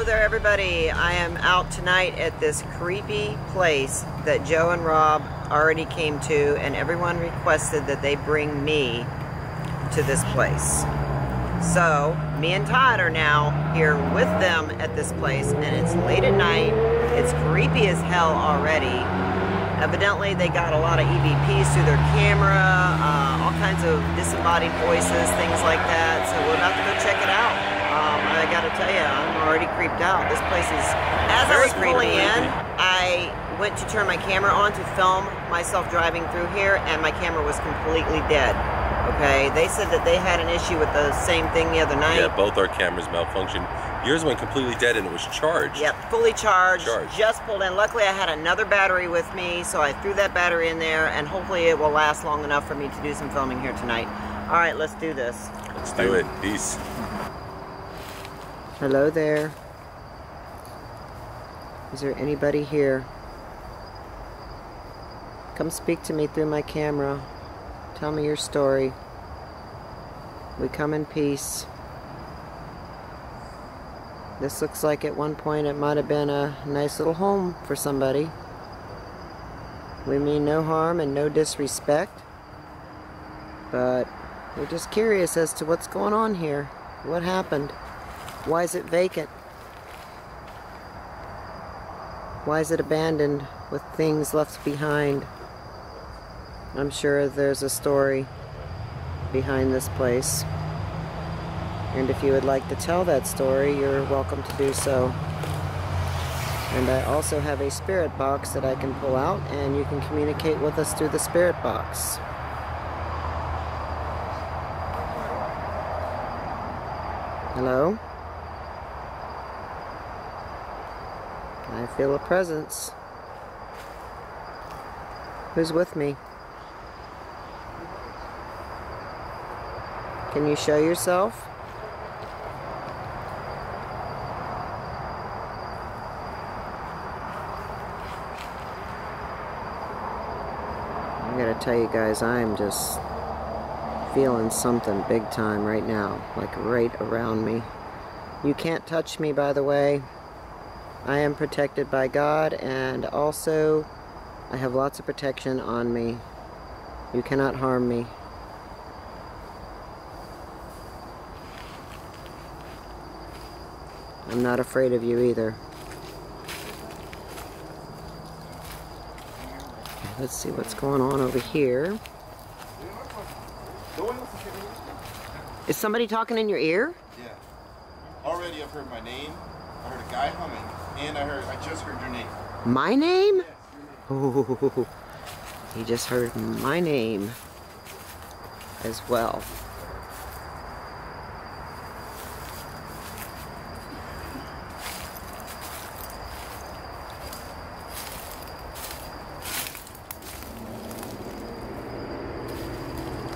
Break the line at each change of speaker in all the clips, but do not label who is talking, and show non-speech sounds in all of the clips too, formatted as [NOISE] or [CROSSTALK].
Hello there, everybody. I am out tonight at this creepy place that Joe and Rob already came to, and everyone requested that they bring me to this place. So, me and Todd are now here with them at this place, and it's late at night. It's creepy as hell already. Evidently, they got a lot of EVPs through their camera, uh, all kinds of disembodied voices, things like that. So, we're about to go check it out. I tell you, I'm already creeped out. This place is. As I was pulling in, I went to turn my camera on to film myself driving through here, and my camera was completely dead. Okay, they said that they had an issue with the same thing the other night.
Yeah, both our cameras malfunctioned. Yours went completely dead and it was charged.
Yep, fully charged,
Charged.
Just pulled in. Luckily, I had another battery with me, so I threw that battery in there, and hopefully, it will last long enough for me to do some filming here tonight. All right, let's do this.
Let's do it. Peace.
Hello there. Is there anybody here? Come speak to me through my camera. Tell me your story. We come in peace. This looks like at one point it might have been a nice little home for somebody. We mean no harm and no disrespect. But we're just curious as to what's going on here. What happened? Why is it vacant? Why is it abandoned with things left behind? I'm sure there's a story behind this place. And if you would like to tell that story, you're welcome to do so. And I also have a spirit box that I can pull out, and you can communicate with us through the spirit box. Hello? I feel a presence. Who's with me? Can you show yourself? I gotta tell you guys, I am just feeling something big time right now, like right around me. You can't touch me, by the way. I am protected by God, and also I have lots of protection on me. You cannot harm me. I'm not afraid of you either. Let's see what's going on over here. Is somebody talking in your ear?
Yeah. Already I've heard my name, I heard a guy humming, and I heard I just heard your name.
My name?
Yes, name.
Ooh, he just heard my name as well.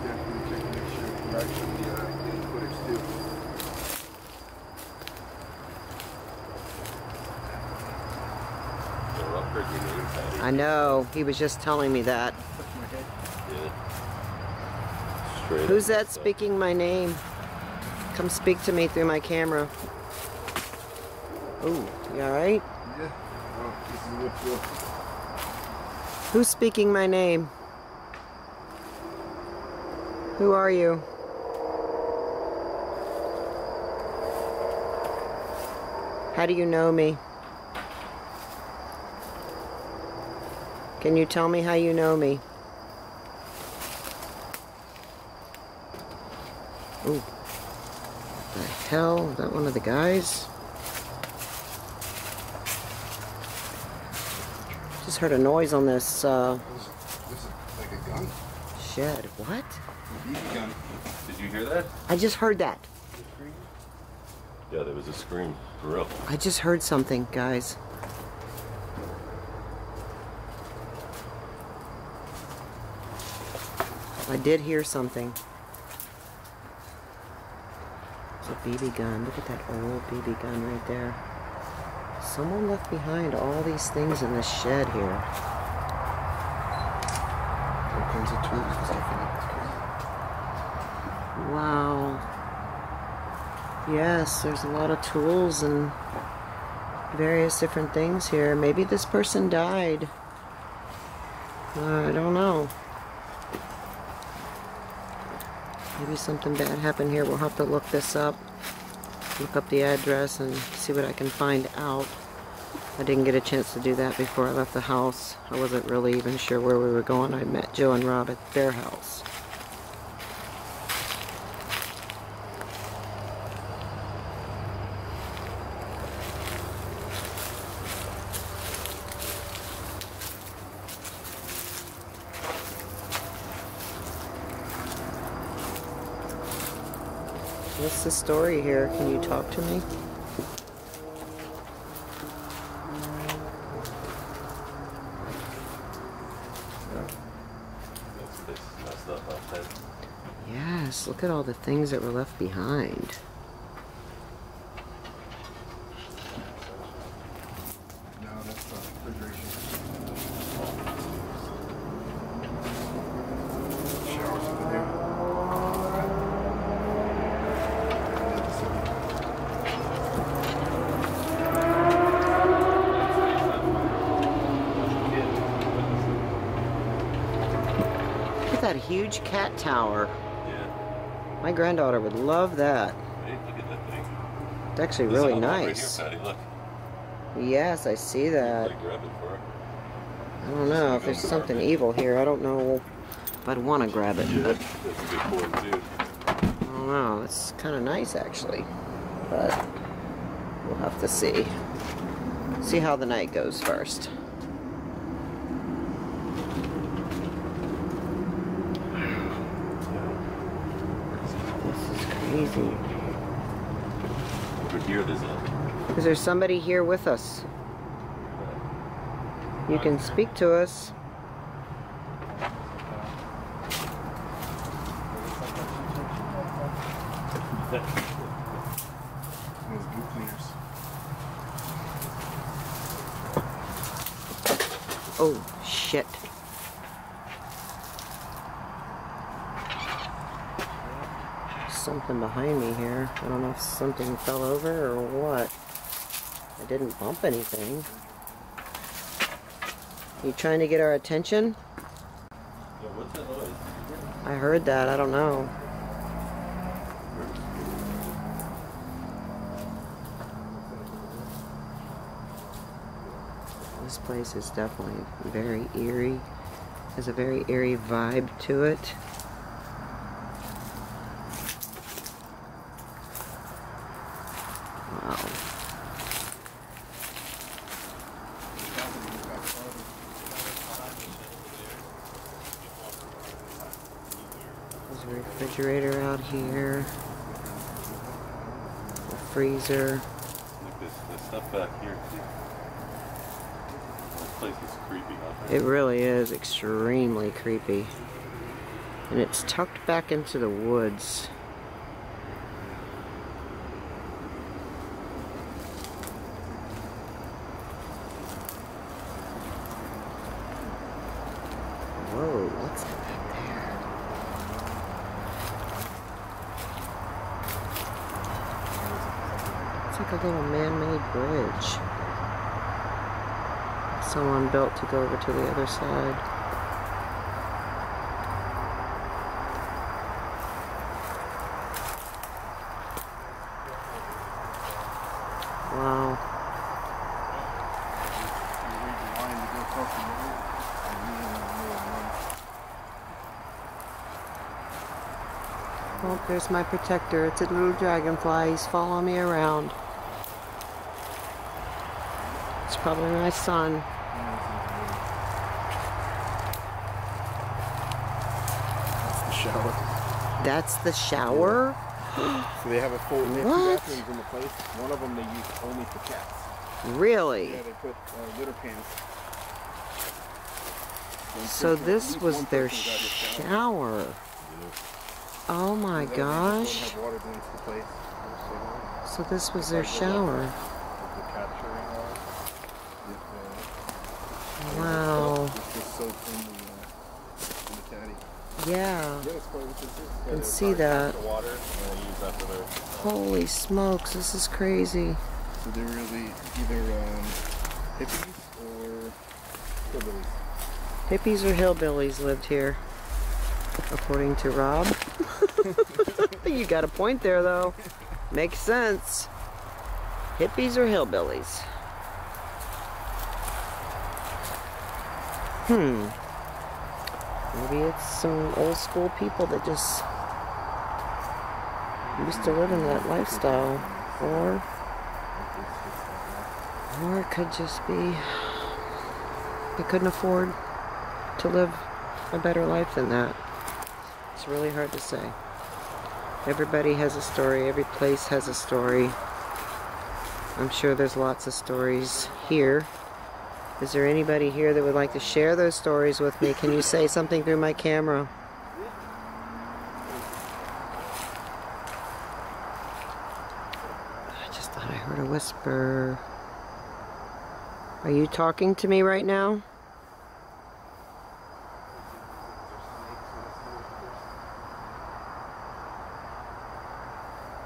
Definitely check to make sure you actually uh, get footage too.
Well, I've heard your name, Patty.
I know, he was just telling me that.
Yeah. Straight
Who's that
so-
speaking my name? Come speak to me through my camera. Ooh, you alright?
Yeah. Oh, this is what feel.
Who's speaking my name? Who are you? How do you know me? Can you tell me how you know me? Ooh. The hell? Is that one of the guys? Just heard a noise on this uh,
This, is like a gun.
shed. What?
Gun.
Did you hear that?
I just heard that.
Yeah, there was a scream. For real.
I just heard something, guys. I did hear something. It's a BB gun. Look at that old BB gun right there. Someone left behind all these things in this shed here. Wow. Yes, there's a lot of tools and various different things here. Maybe this person died. Uh, I don't know. Maybe something bad happened here. We'll have to look this up. Look up the address and see what I can find out. I didn't get a chance to do that before I left the house. I wasn't really even sure where we were going. I met Joe and Rob at their house. What's the story here? Can you talk to me?
This place is messed up outside.
Yes, look at all the things that were left behind.
No, that's the refrigeration. Showers over there.
Look at that huge cat tower.
Yeah.
My granddaughter would love that.
Hey, look at that thing.
It's actually
There's
really nice.
Right here, Patty.
Yes, I see that.
Like grab it for her.
I don't know if there's something evil here. I don't know if I'd want to grab it,
Yeah, that's a good point too.
I don't know. It's kind of nice actually, but we'll have to see. See how the night goes first. Crazy.
Over here, there's.
Is there somebody here with us? You can speak to us.
Those boot cleaners.
Oh, shit. Something behind me here. I don't know if something fell over or what. I didn't bump anything. You trying to get our attention?
Yeah, what's that noise?
I heard that. I don't know. This place is definitely very eerie. Has a very eerie vibe to it. Wow. There's a refrigerator out here. A freezer.
Look, this, this stuff back here, too. This place is creepy?
It really is extremely creepy. And it's tucked back into the woods. Whoa, what's back there? It's like a little man-made bridge. Built to go over to the other side. Wow. Oh, there's my protector. It's a little dragonfly. He's following me around. It's probably my son.
That's the shower.
That's the shower? [GASPS]
So they have a full, they have two bathrooms in the place. One of them they use only for cats.
Really?
Yeah, they put uh, litter pans. One
So this was their
this
shower. Oh my
And then they just don't
gosh.
have water going to the place. So,
So this was their shower.
the capturing water. With,
Wow.
uh, it's just soaked in the, uh, in the caddy.
Yeah.
Yeah, that's probably what this is. Yeah,
Can see that.
capture water and then use that for their.
Holy smokes, this is crazy.
So they're really either um, hippies or hillbillies.
Hippies or hillbillies lived here, according to Rob. [LAUGHS] you got a point there, though. Makes sense. Hippies or hillbillies? Hmm. Maybe it's some old school people that just used to live in that lifestyle. Or, or it could just be they couldn't afford to live a better life than that. It's really hard to say. Everybody has a story, every place has a story. I'm sure there's lots of stories here. Is there anybody here that would like to share those stories with me? Can you say something through my camera? I just thought I heard a whisper. Are you talking to me right now?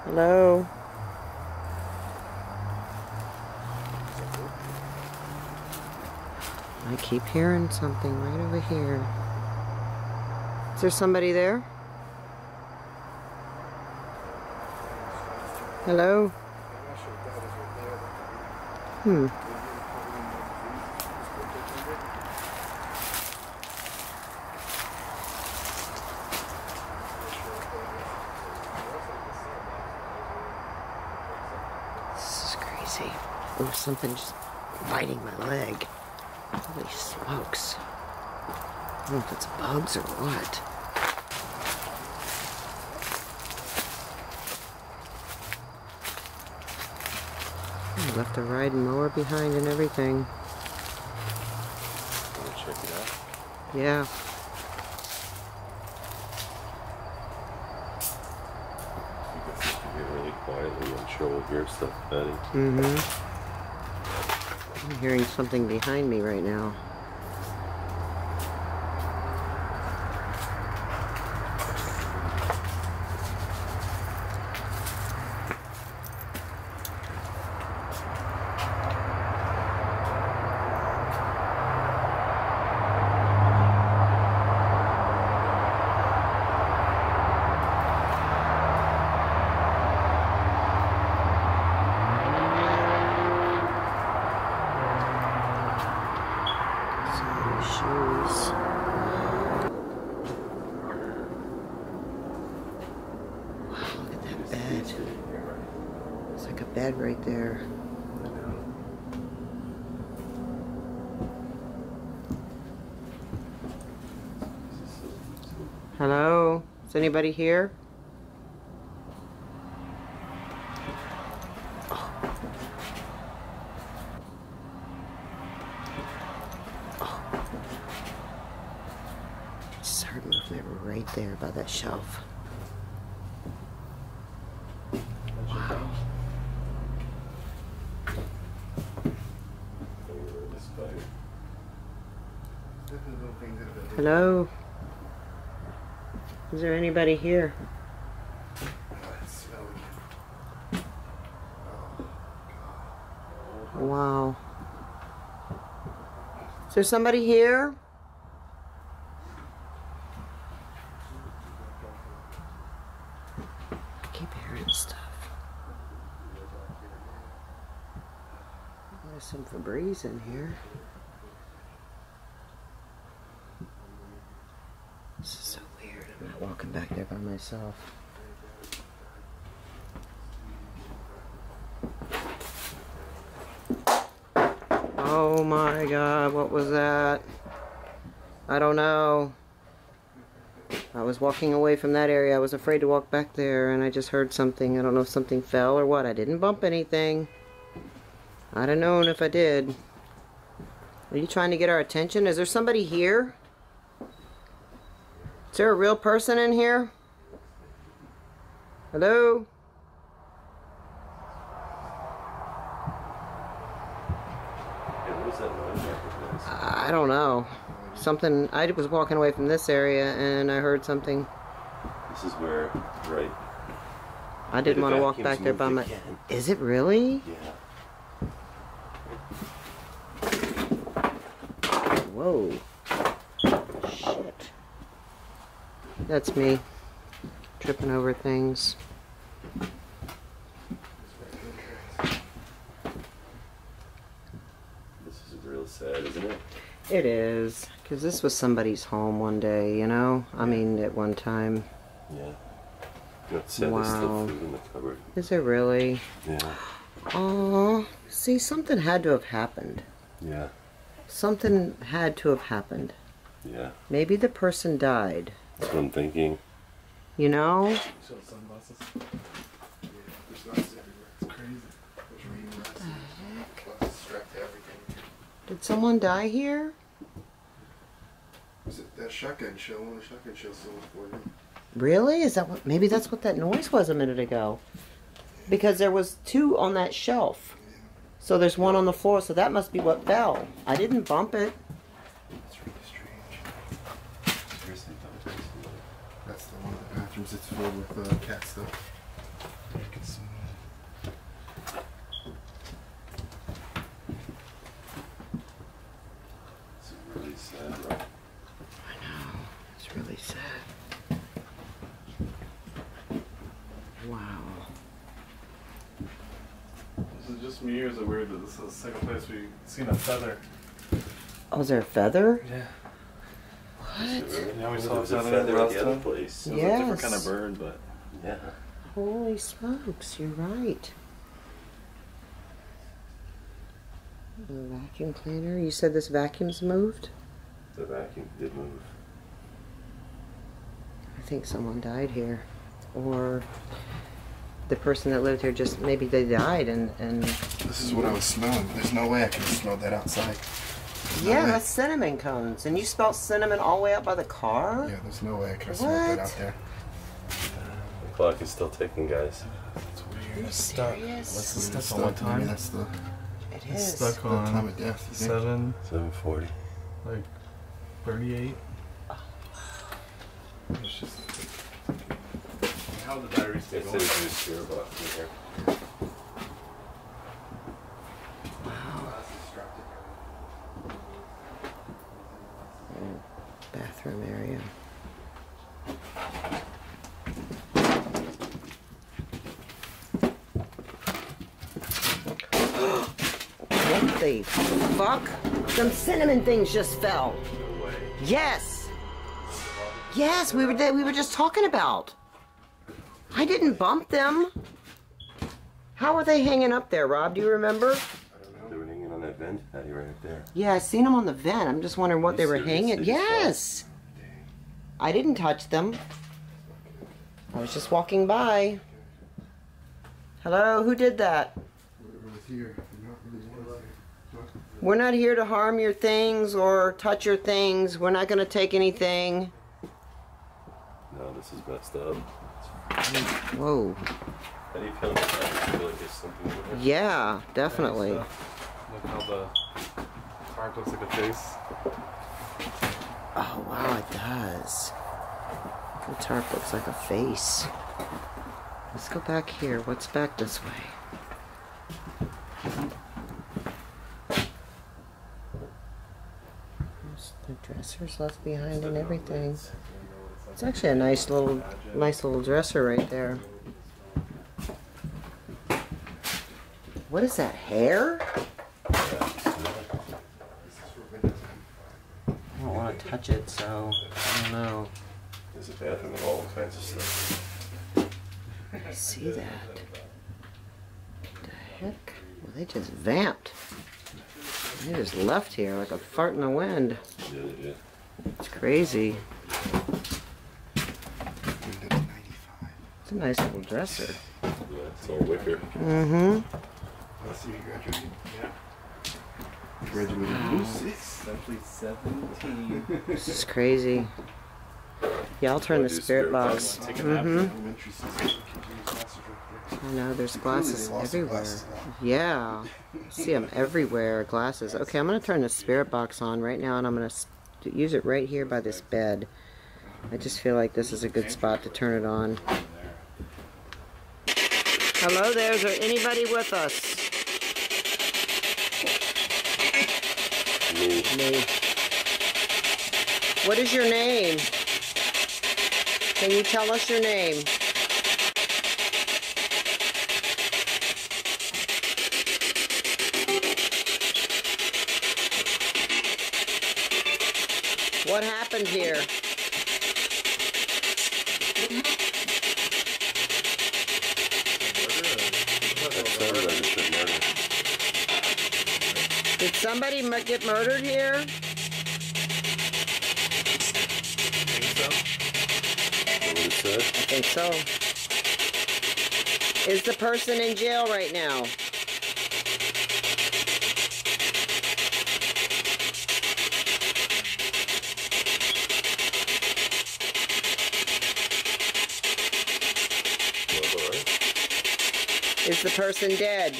Hello? I keep hearing something right over here. Is there somebody there? Hello? Hmm. This is crazy. Oh, something just biting my leg. Holy smokes. I don't know if it's bugs or what. I left the riding mower behind and everything.
Wanna check it out?
Yeah.
You get really quietly, I'm sure we'll hear stuff betting.
Mm-hmm. Hearing something behind me right now. Some shoes. Wow, look at that bed. Bed right there. Hello? Is anybody here? Right there by that shelf. Wow. Hello? Is there anybody here? Wow. Is there somebody here? I keep hearing stuff. There's some Febreze in here. This is so weird. I'm not walking back there by myself. Oh my god, what was that? I don't know. I was walking away from that area. I was afraid to walk back there and I just heard something. I don't know if something fell or what. I didn't bump anything. I'd have known if I did. Are you trying to get our attention? Is there somebody here? there a real person in here? Hello?
I
don't know. Something, I was walking away from this area and I heard something.
This is where, right.
I didn't want to walk back there by my, is it really?
Yeah.
Whoa. That's me. Tripping over things.
This is real sad, isn't it?
It is. Because this was somebody's home one day, you know? I mean, at one time.
Yeah. That's sad. Still
Wow.
food in the cupboard.
Is it really?
Yeah.
Oh, see, something had to have happened.
Yeah.
Something had to have happened.
Yeah.
Maybe the person died.
That's what I'm thinking.
You know?
Show sunglasses.
There's nuts everywhere.
It's crazy.
There's rain nuts. Bugs strapped to everything.
Did someone die here?
Was it that shotgun shell? One of the shotgun shells someone for.
Really? Is that what? Maybe that's what that noise was a minute ago. Because there was two on that shelf. So there's one on the floor, so that must be what fell. I didn't bump it.
It's really strange.
Seriously, don't taste it.
That's the one of the bathrooms that's filled with uh, cat stuff. You can smell
It's really sad, right? I know.
It's really sad. Wow.
This is just me or is it weird that this is the second place we've seen a feather?
Oh, is there a feather?
Yeah.
Is it?
Yeah, we saw
was a
feather
feather at the other place.
It was a different kind
Yes.
of bird, but
Yeah.
Holy smokes, you're right. The vacuum cleaner? You said this vacuum's moved?
The vacuum did move.
I think someone died here. Or the person that lived here just maybe they died and, and
This is what I was smelling. There's no way I could have smelled that outside.
Yeah,
way.
that's cinnamon cones. And you spelled cinnamon all the way up by the car?
Yeah, there's no way I could have smelled that out there.
The clock is still ticking, guys.
it's
Are
weird.
you
Stuck.
serious?
What's the
it's
stuck on one
stuck. Maybe
time?
that's the,
It's
is.
stuck
the
on
time of death. you think?
seven,
740.
like thirty-eight. It's just. How the diary stay
It
going?
says your spirit box in here.
Bathroom area. what the fuck? Some cinnamon things just fell.
No.
Yes. Yes, we were that we were just talking about. I didn't bump them. How are they hanging up there, Rob? Do you remember? I don't know.
They were hanging on that vent patty right there.
Yeah, I seen them on the vent. I'm just wondering what they were hanging.
They just fell?
Yes. I didn't touch them. I was just walking by. Hello, who did that?
Whatever was here. You're not really wanted here.
We're not here to harm your things or touch your things. We're not going to take anything.
No, this is messed up.
Whoa.
How do you feel about that? You feel like there's something there?
Yeah, definitely.
Look how the tarp looks like a face.
Oh, wow, it does. The tarp looks like a face. Let's go back here. What's back this way? There's the dressers left behind and everything. It's actually a nice little, nice little dresser right there. What is that, hair? I don't want to touch it, so I don't know.
There's a bathroom and all kinds of stuff.
I see that. What the heck? Well, they just vamped. They just left here like a fart in the wind.
Yeah, yeah.
It's crazy. It's a nice little dresser.
Yeah, it's all wicker.
Mm-hmm.
Let's see you graduated.
Yeah.
Graduated in 06.
Simply 17.
This is crazy. Yeah, I'll turn the spirit
spirit
box.
box.
Take a nap.
Mm-hmm.
Elementary system. Continuous classes right there.
I know, there's glasses everywhere.
glasses.
Yeah. See them everywhere, glasses. Okay, I'm going to turn the spirit box on right now and I'm going to use it right here by this bed. I just feel like this is a good spot to turn it on. Hello there, is there anybody with us?
Me.
Me. What is your name? Can you tell us your name? What happened here? Did somebody get murdered here? I think so. Is the person in jail right now?
Well, all right.
Is the person dead?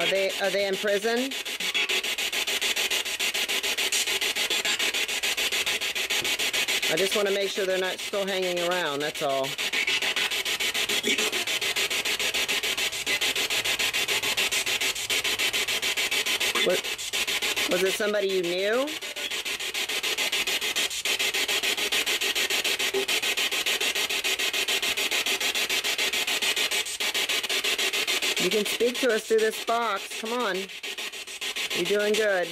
Are they are they in prison? I just want to make sure they're not still hanging around, that's all. Was, was it somebody you knew? You can speak to us through this box. Come on. You're doing good.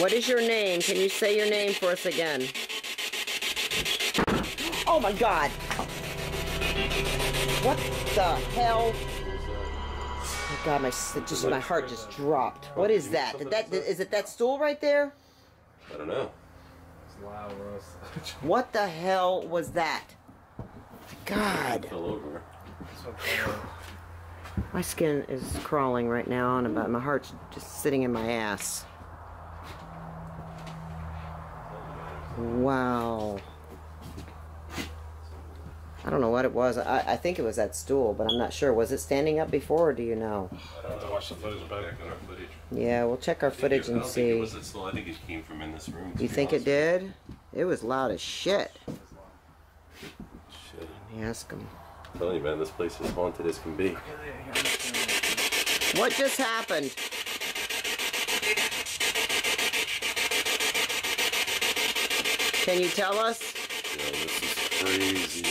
What is your name? Can you say your name for us again? Oh my god! What the hell? Oh god, my just my heart just dropped. What is that? Did that is it that stool right there?
I don't know.
It's loud, Russ.
What the hell was that? God,
Fell over.
My skin is crawling right now, and about my heart's just sitting in my ass. Wow. I don't know what it was. I, I think it was that stool, but I'm not sure. Was it standing up before, or do you know?
I don't know.
watch the footage back.
Back on our footage.
Yeah, we'll check our footage
I
and
don't think it
see.
was that slow. I think it came from in this room.
You think it
honest with
did? It was loud as shit.
Shit.
Let me ask him.
I'm telling you, man, this place is haunted as can be.
What just happened? Can you tell us?
You know, this is crazy.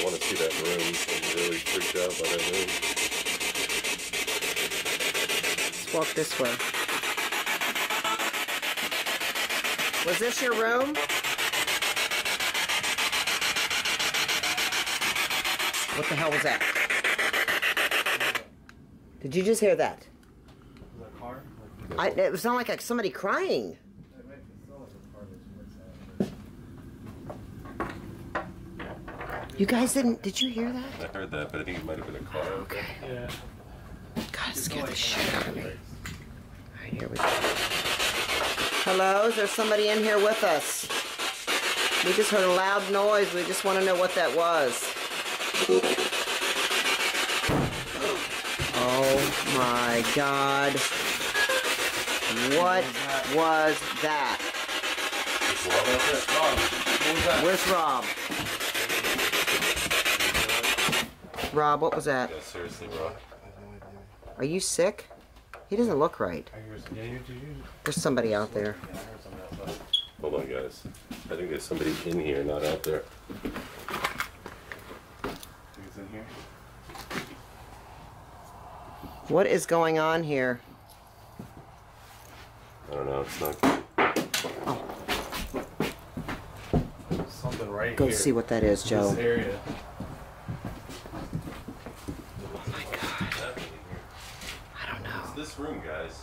I want to see that room. I'm really freaked out by that room.
Let's walk this way. Was this your room? What the hell was that? Did you just hear that?
Is that a car?
I, it sounded like, like somebody crying.
It makes it sound like a car that's outside.
You guys didn't? Did you hear that?
I heard that, but I think it might have been a car.
Okay.
Yeah.
God, it scared the shit out of me. All right, here we go. Hello, is there somebody in here with us? We just heard a loud noise. We just want to know what that was. Oh my God. What was that?
There's a lot out there.
Rob, what was that?
Where's Rob? Rob, what was that?
Yeah, seriously, bro.
Are you sick? He doesn't look right.
I hear some, yeah, you do. You,
There's somebody out there.
yeah, I heard something outside.
Hold on, guys. I think there's somebody in here, not out there.
Think it's in here?
What is going on here?
I don't know. It's not good.
Something right here.
Go
here.
see what that is, Joe.
This area.
I don't know.
It's this room, guys.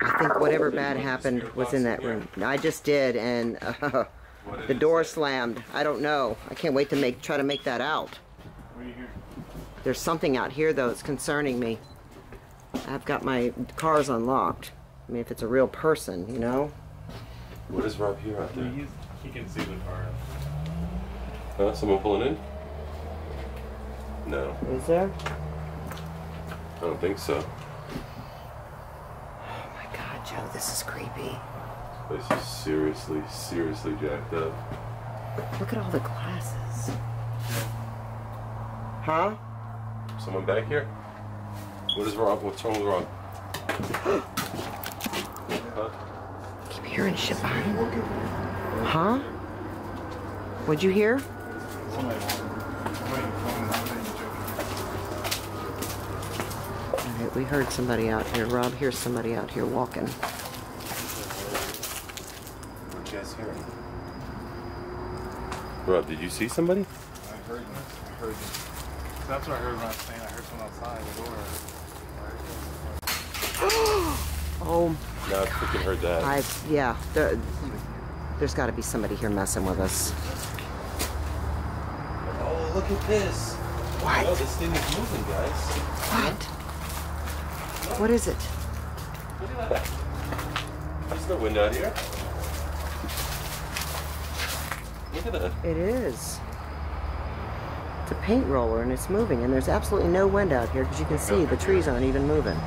I think whatever bad happened was in that room. I just did, and [LAUGHS] uh, the door
say?
slammed. I don't know. I can't wait to make try to make that out.
What do you hear?
There's something out here though that's concerning me. I've got my cars unlocked. I mean, if it's a real person, you know.
What is Rob here out
I mean,
there?
he's, he can see the car.
Huh? Someone pulling in? No,
Is there?
I don't think so.
Oh Joe, this is creepy.
This is seriously, seriously jacked up.
Look at all the glasses. Huh?
Someone back here? What is wrong? What's wrong with Rob? huh?
Keep hearing shit behind. Huh? What'd you hear?
Somebody somebody phone not saying joking.
We heard somebody out here. Rob here's somebody out here walking.
What you guys hearing?
Rob, did you see somebody?
I heard, I heard, that's what I heard when I was saying, I heard someone outside the door. [GASPS]
Oh,
No, I freaking heard that.
I yeah. There, there's got to be somebody here messing with us.
Oh, look at this.
What?
Oh, this thing is moving, guys.
What? What is it?
That. There's no window out here. Look at that.
It is. It's a paint roller and it's moving, and there's absolutely no wind out here because you can see the trees aren't even moving.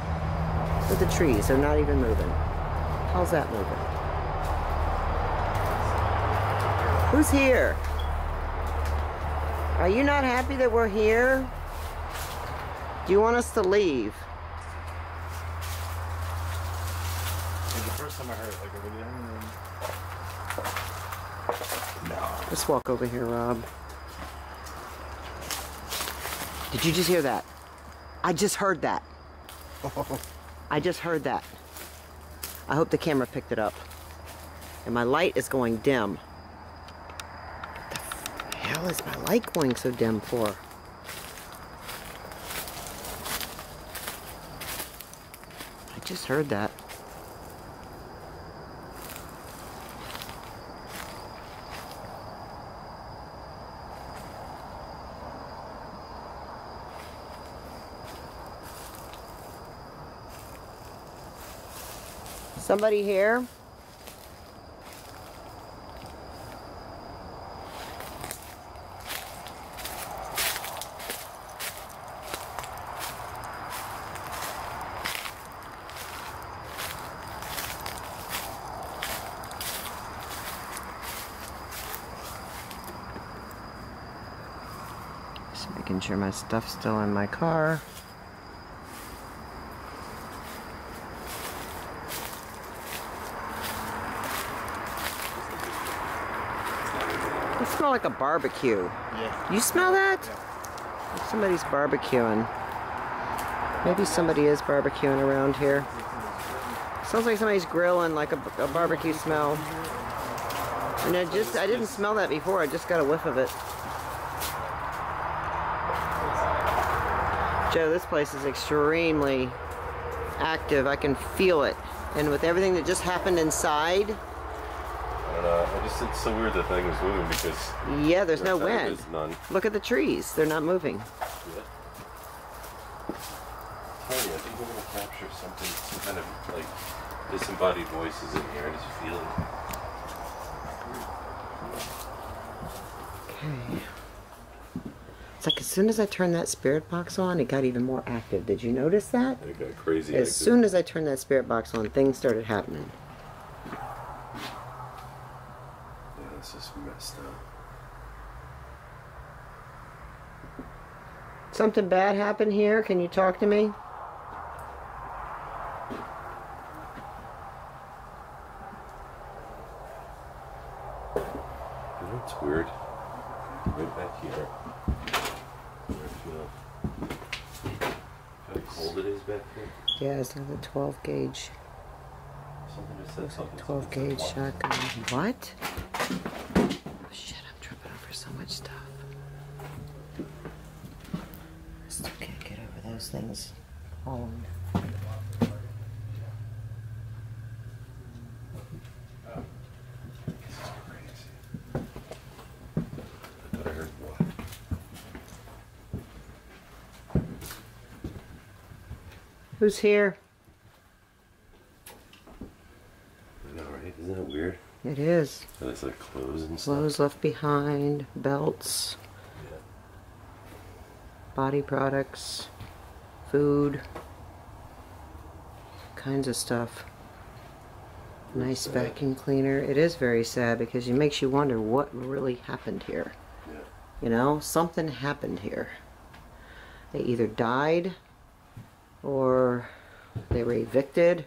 Look the trees, they're not even moving. How's that moving? Who's here? Are you not happy that we're here? Do you want us to leave?
It was the first time I heard it, like, over there, and then
Let's walk over here, Rob. Did you just hear that? I just heard that. [LAUGHS] I just heard that. I hope the camera picked it up. And my light is going dim. What the hell is my light going so dim for? I just heard that. Somebody here? Just making sure my stuff's still in my car. Like a barbecue.
yeah.
You smell that? Somebody's barbecuing. Maybe somebody is barbecuing around here. Sounds like somebody's grilling, like a, a barbecue smell. And I just, I didn't smell that before. I just got a whiff of it. Joe, this place is extremely active. I can feel it. And with everything that just happened inside,
don't know. I just it's so weird the thing was moving because
yeah, there's no wind.
is none.
Look at the trees. They're not moving.
Yeah. Tony, I think we're gonna capture something, some kind of like disembodied voices in here. I just feel it.
Okay. It's like as soon as I turned that spirit box on, it got even more active. Did you notice that?
It got crazy.
As
active.
soon as I turned that spirit box on, things started happening.
Yeah, this is messed up.
Something bad happened here? Can you talk to me?
What's weird? Right back here. How cold it is back here.
Yeah, it's like a 12 gauge.
Something just said something.
12 gauge shotgun. What? Oh, shit, I'm tripping over so much stuff. I still can't get over those things falling.
This is crazy. I thought I heard what?
Who's here?
I know, right? Isn't that weird?
It is.
And it's like clothes and stuff.
Clothes left behind, belts,
Yeah.
body products, food, kinds of stuff. Nice vacuum cleaner. It is very sad because it makes you wonder what really happened here.
Yeah.
You know, something happened here. They either died or they were evicted.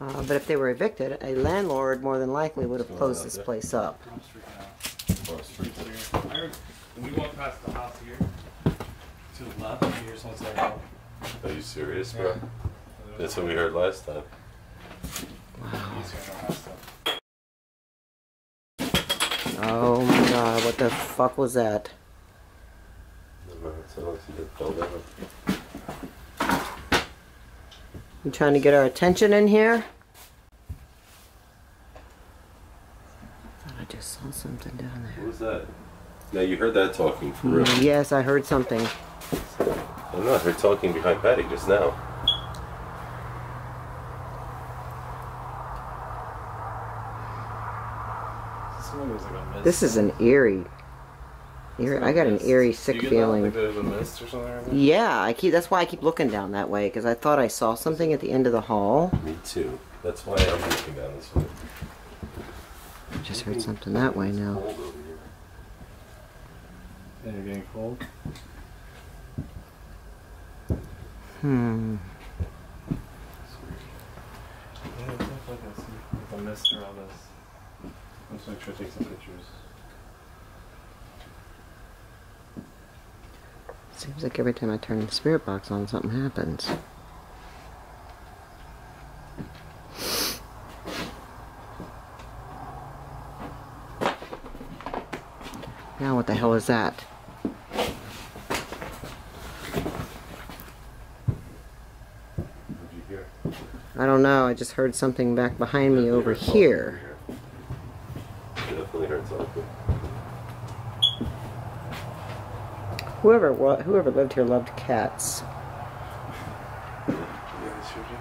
Uh, but if they were evicted, a landlord more than likely would have
Still
closed
out
this place up.
I'm freaking out.
Cross street.
I heard when we walked past the house here to the left, you hear someone say.
Are you serious, bro?
Yeah.
That's what we heard last time.
He's hearing all that stuff.
Oh my god, what the fuck was that?
Remember, it sounded like something fell down.
You trying to get our attention in here? I Thought I just saw something down there.
What was that? Now you heard that talking for mm, real.
Yes, I heard something.
I'm not. Her talking behind Patty just now.
Someone was like a mist.
This is an eerie. eerie I got an eerie, sick
Do you get that,
feeling.
Like there's a mist or something like that?
Yeah, I keep. That's why I keep looking down that way because I thought I saw something at the end of the hall.
Me too. That's why I'm looking down this way.
I just heard something that way now.
Cold over here.
Yeah, you're getting cold.
Hmm.
Yeah, it's like see like a mist around us. I'm just gonna to take some pictures.
Seems like every time I turn the spirit box on, something happens. Now what the hell is that?
What'd you hear?
I don't know. I just heard something back behind me over
Definitely heard talking
here.
Definitely heard something.
Whoever whoever lived here loved cats.
Yeah, they showed you.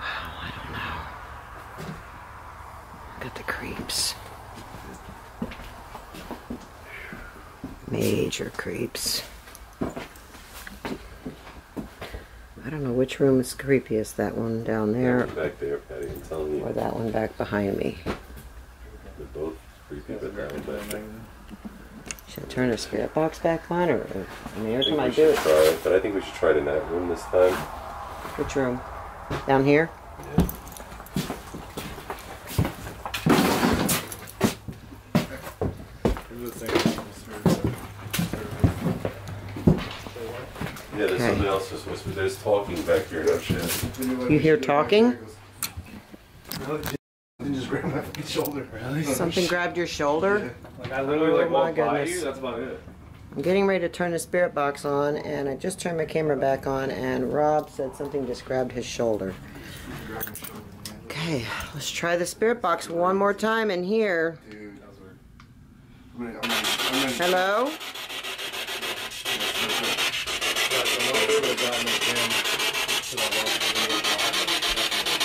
I don't know. Got the creeps. Major creeps. I don't know which room is creepiest. That one down
That
there
one back there, Patty. I'm telling
or that one back behind me.
They're both creepy, but that one back there.
Should I turn the spirit box back on or I mean every
I think
time I
we
do it?
try it, but I think we should try it in that room this time.
Which room? Down here?
Yeah.
Who's the thing?
Yeah, there's
Okay.
something else just whispered. There's talking back here. No shit.
You hear talking?
Then just grab my fucking shoulder.
Really?
Something grabbed your shoulder?
Like I literally
Oh
like
my
walked by
goodness.
you. That's about it.
I'm getting ready to turn the spirit box on, and I just turned my camera back on, and Rob said something just grabbed his shoulder. Okay, let's try the spirit box one more time in here.
Dude, that was weird. I'm gonna, I'm gonna, I'm gonna,
Hello?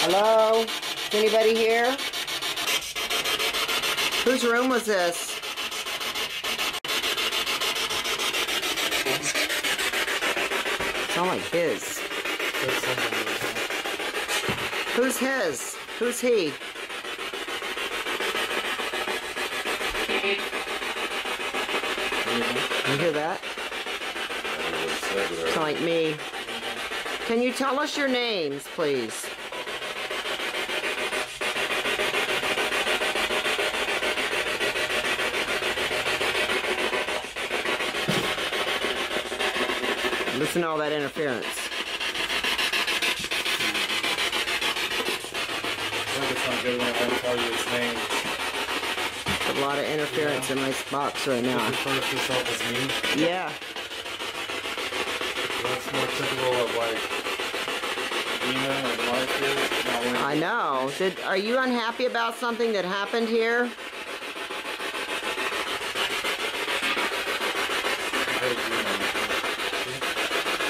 Hello? Anybody here? Whose room was this? Sound like his. Who's his? Who's he? You hear that?
I don't know what it said, but I-
Sound like me. Can you tell us your names, please? Listen to all that interference.
It's not good when I don't tell you its name.
A lot of interference in my box right now.
refers to itself as me.
Yeah.
That's more typical of like Dina and Marcus. Not when
I know. Did are you unhappy about something that happened here?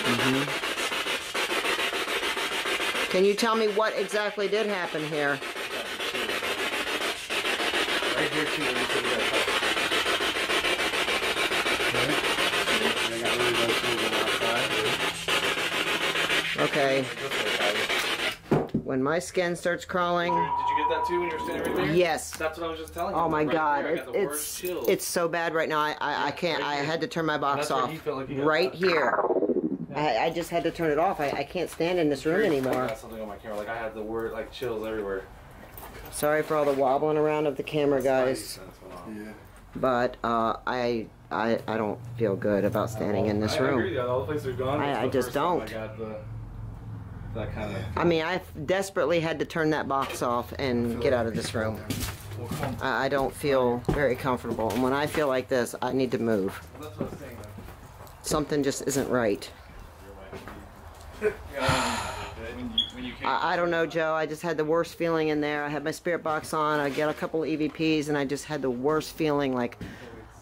Mm-hmm. Can you tell me what exactly did happen here?
Right here too. When you said you got touched. And I got really those things on the outside.
Okay.
This way, Patty.
When my skin starts crawling,
Did you get that too when you were standing right there?
yes.
That's what I was just telling you.
Oh my
Right
god,
there,
it,
got the worst
it's
chills.
it's so bad right now. I I, I can't. I had to turn my box
That's
off
he felt like he
right
that.
here. I, I just had to turn it off. I, I can't stand in this room anymore.
I
anymore.
got something on my camera. Like I had the word like chills everywhere.
Sorry for all the wobbling around of the camera, guys.
Sense.
Yeah.
But uh, I I I don't feel good about standing in this
I agree
room.
All the places we've gone.
I- I
the
just
first time
don't.
I that kind of.
I mean, I desperately had to turn that box off and get out of this room. I, don't feel very comfortable, and when I feel like this, I need to move. Something just isn't right. I, I don't know, Joe. I just had the worst feeling in there. I had my spirit box on. I got a couple EVPs, and I just had the worst feeling. Like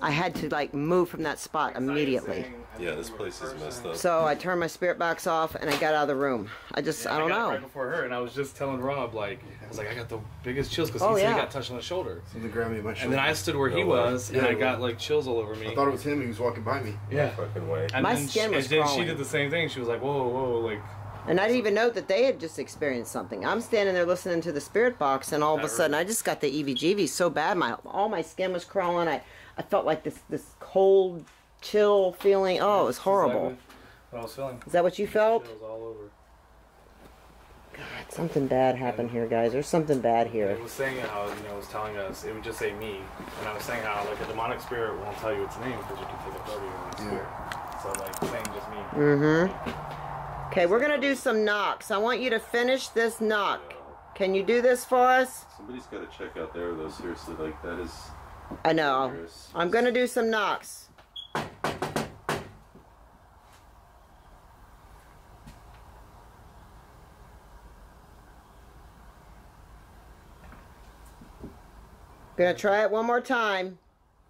I had to like move from that spot immediately.
Yeah, this place is messed up.
So I turned my spirit box off, and I got out of the room. I just, I don't
got
know.
Right before her, and I was just telling Rob, like, I was like, I got the biggest chills because
Oh,
he said
yeah.
he got touched on the shoulder,
So they grabbed me by my shoulder.
and then I stood where he
No way.
was, and
Yeah,
I got
was.
like chills all over me.
I thought it was him. He was walking by me.
yeah.
Fucking way.
And
My
then
skin
she,
was
and then she did the same thing. She was like, "Whoa, whoa!" Like,
And I didn't even know that they had just experienced something. I'm standing there listening to the spirit box, and all of a sudden. I just got the EVGV so bad. My all my skin was crawling. I, I felt like this this cold, chill feeling. Oh, it was horrible.
Exactly What I was feeling.
Is that what you felt?
Chills all over.
Something bad happened here, guys. There's something bad here.
It was saying how you know it was telling us it would just say me, and I was saying how like a demonic spirit won't tell you its name because you can take a photo of your own spirit. So like saying just me.
Mm-hmm. Okay, we're gonna do some knocks. I want you to finish this knock. Can you do this for us?
Somebody's got to check out there though. Seriously, like that is.
I know.
dangerous.
I'm gonna do some knocks. Gonna try it one more time.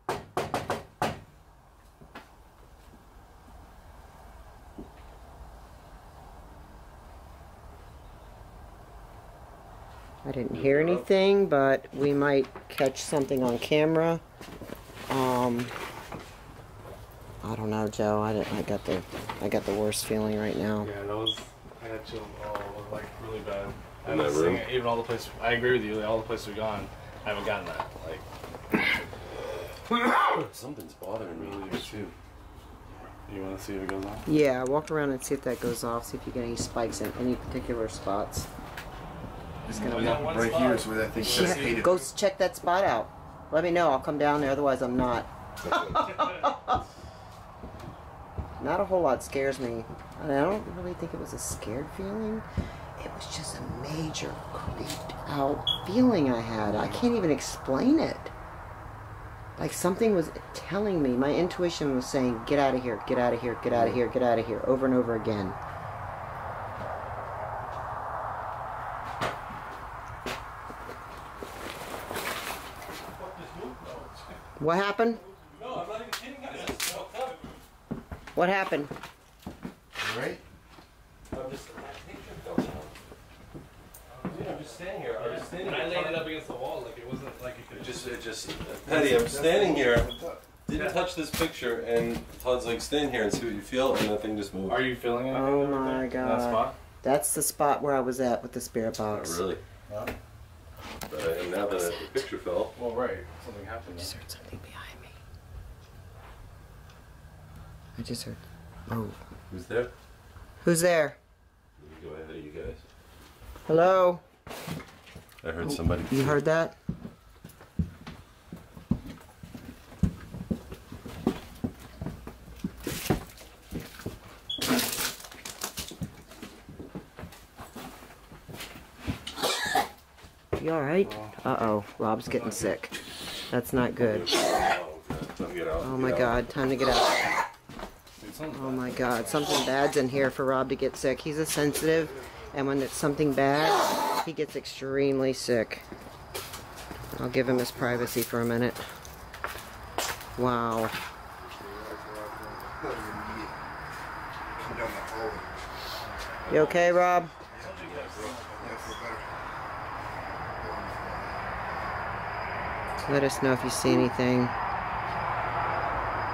I didn't hear anything, but we might catch something on camera. Um, I don't know, Joe. I, I got the I got the worst feeling right now.
Yeah, that was I had chills all like really bad. I
In that
was
room?
even all the places I agree with you. Like, all the places we've gone, I haven't gotten that. Like [COUGHS]
Something's bothering me
really
here too.
You want to see if it goes on?
Yeah, walk around and see if that goes off. See if you get any spikes in any particular spots.
Just
gonna
gonna
walk
walk
right
right
spot.
here is where that thing says
Yeah, go check that spot out. Let me know. I'll come down there. Otherwise, I'm not. [LAUGHS] [LAUGHS] Not a whole lot scares me. And I don't really think it was a scared feeling. It was just a major creeped out feeling I had. I can't even explain it. Like something was telling me, my intuition was saying, get out of here, get out of here, get out of here, get out of here, over and over again. What happened?
No, I'm not even kidding you. I just fucked up.
What happened?
Right?
I'm just. My picture. Dude, I'm just standing here. I was standing.
And I laid it up against the wall, like it wasn't like it could
It just, it just. Patty, I'm standing here. Didn't
Yeah.
touch this picture, and Todd's like, stand here and see what you feel, and that thing just moved.
Are you feeling it?
Oh my
there?
God.
That spot?
That's the spot where I was at with the spirit
Not
box.
really.
No.
But I, and now that the picture fell,
Well, right. Something happened.
just heard something behind me. I just heard. Oh.
who's there?
Who's there?
Let me go ahead of you guys.
Hello?
I heard somebody.
You heard that? You alright? Uh oh. Rob's getting sick. That's not good.
Oh, God. Time to get out.
Oh my god. Time to get out. Oh my god. Something bad's in here for Rob to get sick. He's a sensitive, and when it's something bad, he gets extremely sick. I'll give him his privacy for a minute. Wow.
Come down that hallway.
You okay, Rob?
Yeah, I feel better.
Let us know if you see anything.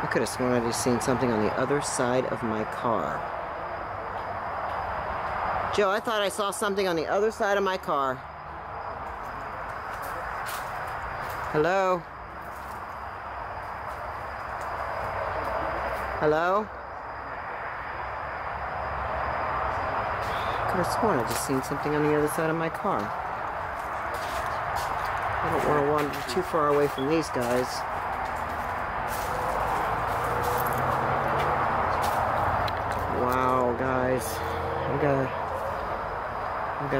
I could have sworn I just seen something on the other side of my car. Joe, I thought I saw something on the other side of my car. Hello? Hello? Could have sworn I just seen something on the other side of my car. I don't want to wander too far away from these guys. Wow, guys. I got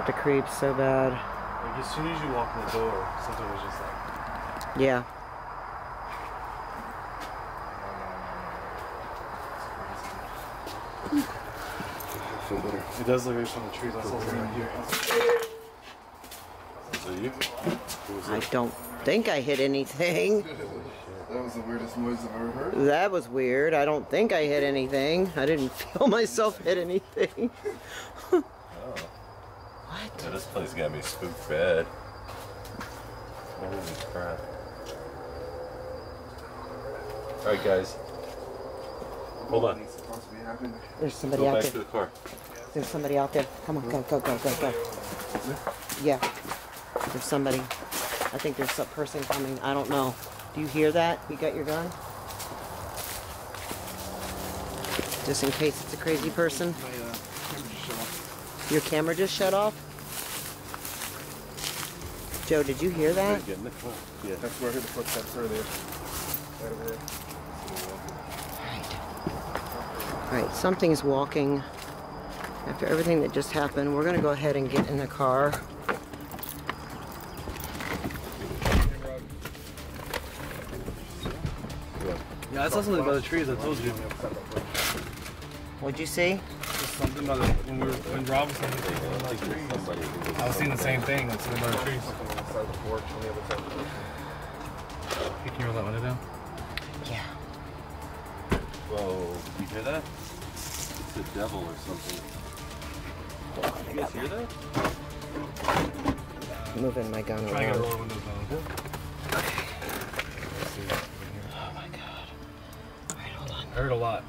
I got the creeps so bad.
Like as soon as you walk in the door, something was just like,
Yeah.
feel better.
it does look like some of the trees. I saw something right here.
So you? Was
I
it?
don't think I hit anything. [LAUGHS]
That was the weirdest noise I've ever heard.
That was weird. I don't think I hit anything. I didn't [LAUGHS] feel myself hit anything.
Yeah, this spooked bad. Holy crap. Alright, guys. Hold on.
What's supposed to be happening?
There's somebody
Go
out
back
there.
to the car.
There's somebody out there. Come on, go, go, go, go, go. Yeah. There's somebody. I think there's a person coming. I don't know. Do you hear that? You got your gun? Just in case it's a crazy person.
My camera just shut off.
Your camera just shut off? Joe, did you hear that?
Get in the car. Yeah.
That's where I heard the footsteps earlier. Right over there.
Alright, something's walking. After everything that just happened, we're gonna go ahead and get in the car.
Yeah, I saw something by the trees. I told you.
What'd you see?
Just something by the when we were when Rob was saying the trees.
Somebody who was
I was seeing the same thing. Like something by the trees.
Something outside the porch on the other side of.
Hey, can you roll that window down?
Yeah.
Whoa, you hear that? It's the devil or something. Can you guys hear that?
Moving my gun
Try to get
around.
roll the windows down.
Oh my god. Alright, hold on.
I heard a lot.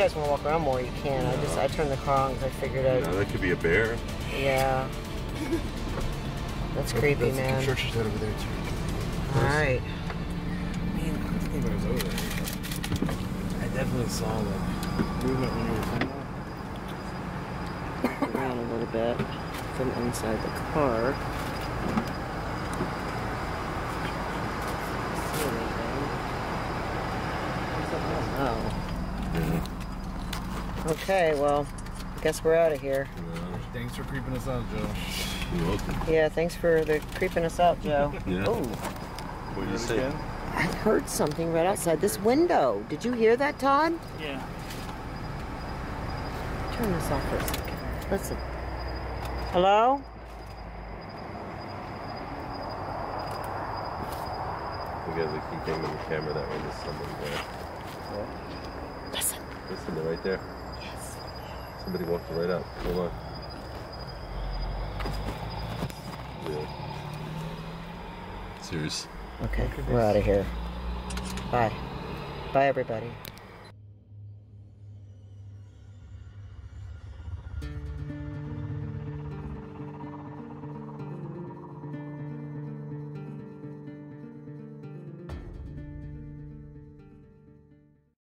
Guys want to walk around more, you can. I just I turned the car on because I figured
Yeah,
out.
that could be a bear.
Yeah. That's creepy,
That's
man.
the church right over there too.
All right.
Man, I think I was over there. I definitely saw like movement when you were coming. [COUGHS]
Around a little bit from inside the car. See anything? Oh. Okay, well, I guess we're out of here.
Thanks for creeping us out, Joe.
You're welcome.
Yeah, thanks for the creeping us out, Joe.
Yeah.
Oh,
What do you say?
I heard something right outside this window. Did you hear that, Todd?
Yeah.
Turn this off for a second. Listen. Hello?
You guys are keep aiming the camera that way. There's somebody there.
Listen.
Listen, they're right there.
Yes.
Somebody walking right up. Hold on. Yeah. Serious.
Okay, we're out of here. Bye. Bye, everybody.